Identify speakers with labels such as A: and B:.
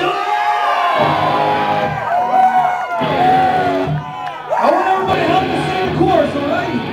A: I want everybody to help us sing the chorus, all right?